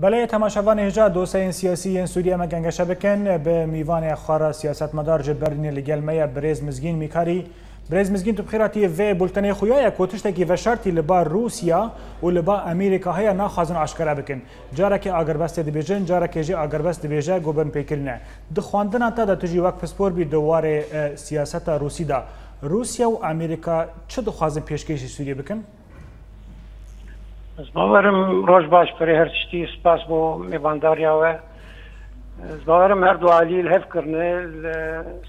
بله تماشاوان هجا دوسین سیاسی سوریه ما گنگشه بکن به میوان خارا سیاست مدار جبرنی لگل میا بریز مزگین میکاری. بریز مزگین تو بخیراتی و بولتنی خویا کوتشتکی و شرطی لبا روسیا و لبا امریکا هیا ناخوازن عشکره بکن. جاره که آگربست دی بیجن جاره که جی آگربست دی بیجه گوبن پیکرنه د خواندن تا د تجی وقت پسپور بی دوار سیاست روسی دا. روسیا و امریکا چه دخوازن پیشکشی سوریه بکن؟ باورم ڕۆژ باش پرێ هەرشتی سپاس بۆ میێبانداریاوە باورم هەردوو عالیل هەفکردێ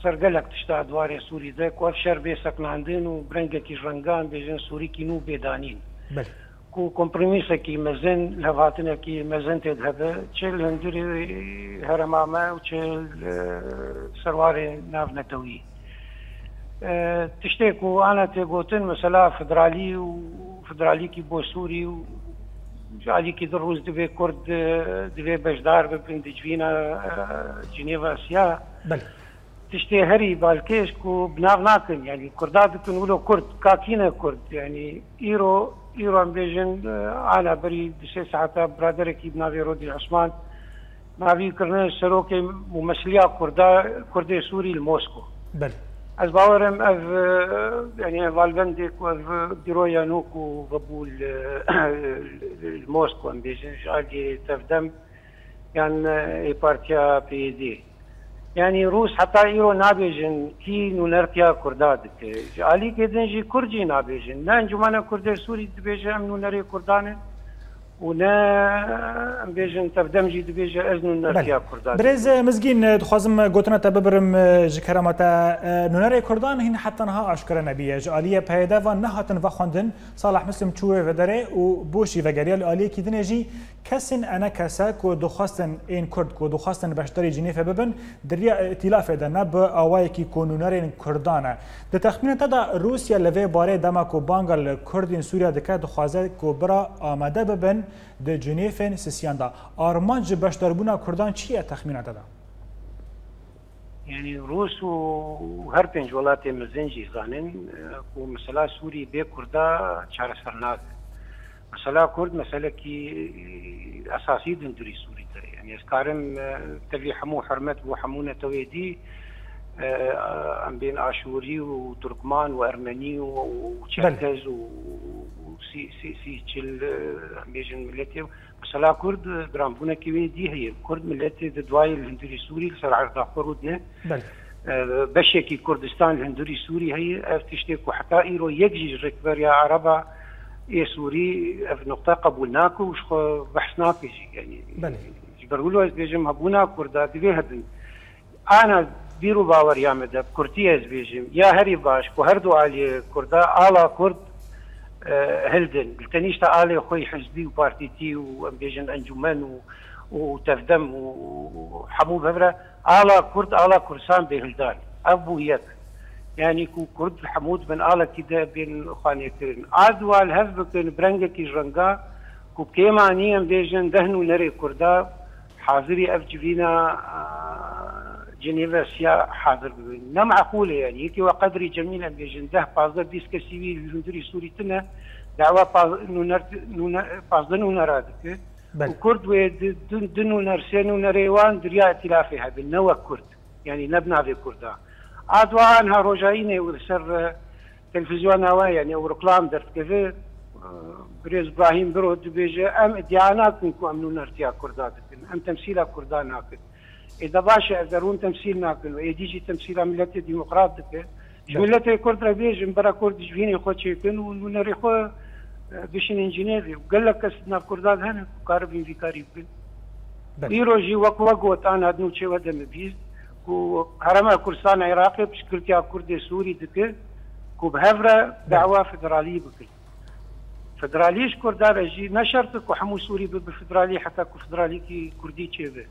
سەرگەلک تشتا دوارێ سووری دە کوف شەر بێ سەکناندن و برنگێکی ڕنگان بێژن سووریکی و بێدانین کو کۆمپرمیسێکی مەزن هەواتنێکی مەزن تێت هەبە چل هەندوری هەرەمامە و چل سەروارێ ناو نەتەویی li hundirê herema me û çê serwarê nav netewî tiştê ku ana tê gotin mesela federalî û federalîkî bo Sûrî û علیکی در روز دوی کرد دوی بجدار ببین دجوینا جنیوا اسیا بله تشتي هري بالكيش كو بناغ ناكن يعني بكن ولو كرد كاكينا كرد يعني إيرو إيرو ام بيجن أنا بري بسي ساعتا برادركي بنافي رودي عثمان. نافي كرنا سروكي ممثليا كردا كردي سوري لموسكو. بله از باورم اف يعني فالفندك واف ديرويا نوكو قبول موسكو ام بيجن شالي تفدم يعني بارتيا بي دي يعني روس حتى ايرو نابيجن كي نونرتيا كرداد علي كدن جي كرجي نابيجن نان جمانا كردي سوري دبيجا ام نونري كردانه ونا بێژن تەبدەمجی دەبێژە ئەزن و نەریا کوردان برێز مزگین دخوازم گوتنە تە ببرم ji eh, eh, eh, keremata nûnerê Kurdan hîn hetanha aşkere nebiye. Ji aliye peydevan nehatin vexwandin salah mislim çûê vederê û boşî vegeriya li aliyekî dinê jî kesên ene kese ku dixwastin ên Kurd ku dixwastin beşterî cinîfe bibin diriya îtilafê de ne bi awayekî ku nûnerên Kurdan e. Di texmîne te da Rusya li vê barê dema ku banga li Kurdên Sûriya dike dixwaze ku bira amade bibin د جنیفن سیسیان دا آرمان جه بشتربونا کردان چیه تخمینات دا؟ یعنی روس و هر پنج ولات مزنجی زانن کو مثلا سوری به کردا چاره سر ناز مثلا کرد مثلا کی اساسی دندری سوری تر یعنی اسکارم تبي حمو حرمت بو حمونه تويدي ام بين اشوري وتركمان وارمني وتشركز وسي سي سي تشل بيجن ملتي مثلا كرد درامبونا كيوي دي هي كرد ملتي دواي الهندوري سوري سر عرض خرود بله بشكي كردستان الهندوري سوري هي افتشتك وحتى ايرو يجي ركبر يا عربا اي سوري اف نقطه قبولناك وش بحثناك يعني بله جبرولو بيجم هبونا كردا دي هدن أنا بیرو باوەریامە دە کورتی ئەس بێژم یا هەری باش و هەردوو عالی کووردا ئاڵا کورد هەلدن تەنیشتا ئالێ خۆی حزبی و پارتیتی و و و تەفدەم و ئاڵا کورد ئاڵا کورسان بێهلدان ئەو بوو یەک يعني كو كرد حمود بن آلة كده بين خانيتين عادوال هف بكن برنجكي جرنجا كو كيما نيم بيجن دهنو نري كردا. حاضري أف جبينا جنيفا سيا حاضر لا معقولة يعني؟ هيك وقدري جميلا بيجن ده بازر ديس كسيوي الجندري سوري تنا. دعوة باز نونر نونر باز نونر هذاك وكرد ودنو نرسين ونريوان دريا ائتلافي هذا نوا كرد. يعني نبنا في كردا. عادوا انها رجعيني وسر تلفزيون هواي يعني أو رقلام درت كذا بريز إبراهيم برود بيجا أم ديانات أم نرتيا كردات أم تمثيل كردان هاكد اذا باشه اگرون تمثیل ناکن و ایدیجی تمثیل ملت دموکرات دکه ملت کرد را بیجن برا کرد جوین خود چیکن و نری خو بشین انجینیر و گله کس نا کرداد هن کار بین بیکاری بکن ایرو جی وک وک و تان ادنو چه ودم بیز کو حرم کردستان عراق بشکلتیا کرد سوری دکه کو به هفره دعوا فدرالی بکن فدرالیش کردار جی نشرت کو حمو سوری به فدرالی حتی کو فدرالی کی کردی چه به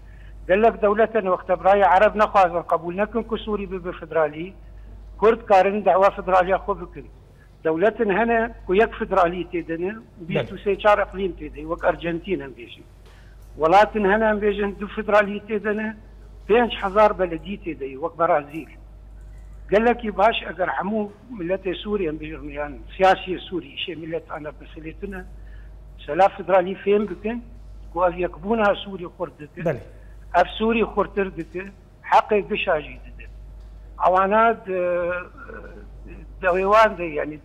قال لك دولتنا وقت براي عرب نخواز قبول نكن كسوري بفدرالي كرد كارن دعوة فدرالية خو بكن دولتنا هنا كيك فدرالي تيدنا بيتو سيشار اقليم تيدي وك ارجنتين هم بيجي ولاتن هنا هم بيجن دو فدرالي تيدنا بينش حزار بلدي تيدي وك برازيل قال لك باش اگر عمو ملت سوريا بيجن يعني سياسي سوري شيء ملت انا بسلتنا سلا فدرالي فين بكن و اف يكبونها سوري خرد بله. اف سوري خورتر دك حق بشاجي دك اوانات دويوان دي يعني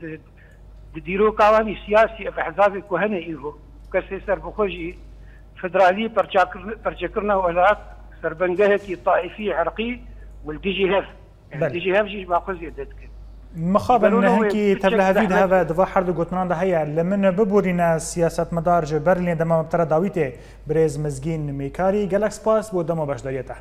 ديرو كواني سياسي اف احزاب كهنه ايرو كسي سر بخوجي فدرالي برشكرنا ولات سربنجهكي طائفي عرقي والدي جي هاف يعني دي جي هاف جيش باقوز يددك مخابن هنكي تبلا هفيد هذا دفاع حرد قوتنان ده هيا لمن ببورينا سياسة مدار برلين دما مبترا داويته بريز مزگين ميكاري جالاكس باس بو دما باش داريته